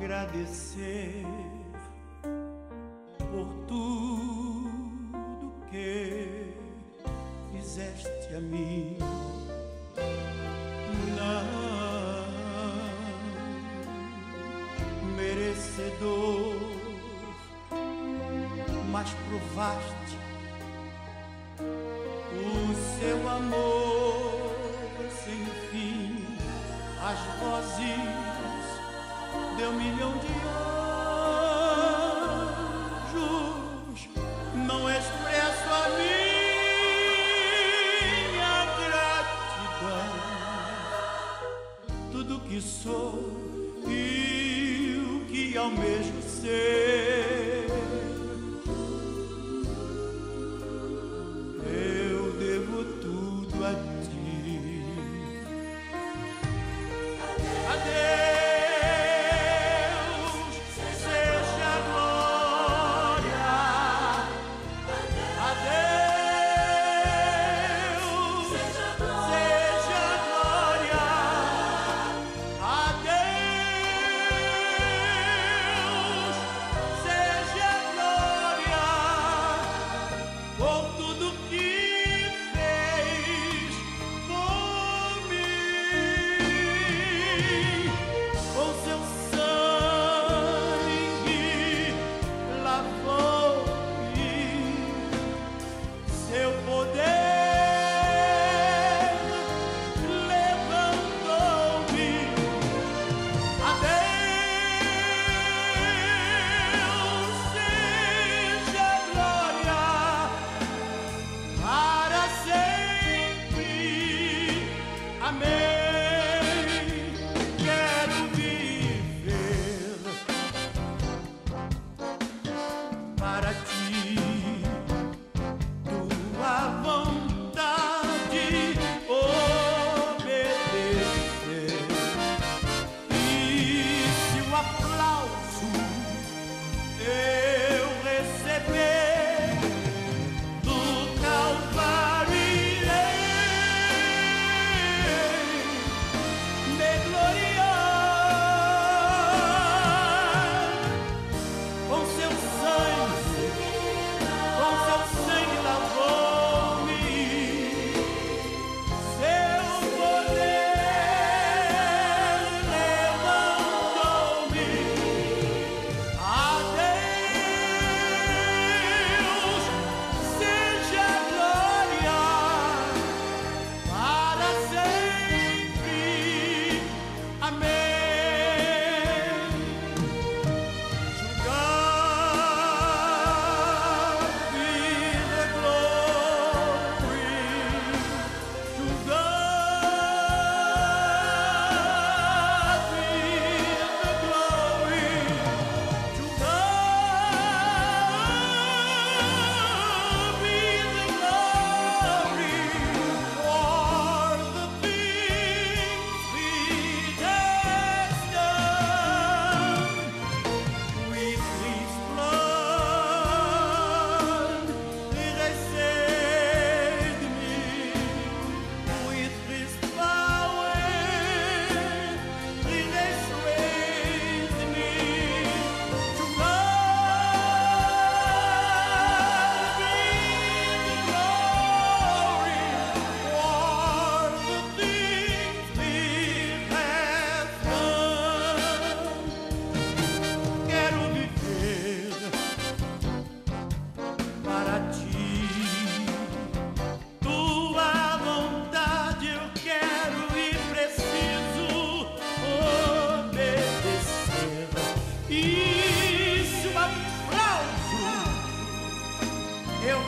agradecer por tudo que fizeste a mim. Não merecedor, mas provaste milhão de anjos não expresso a minha gratidão. Tudo que sou e o que ao mesmo ser Amém. Quero viver para ti.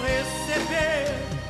receber.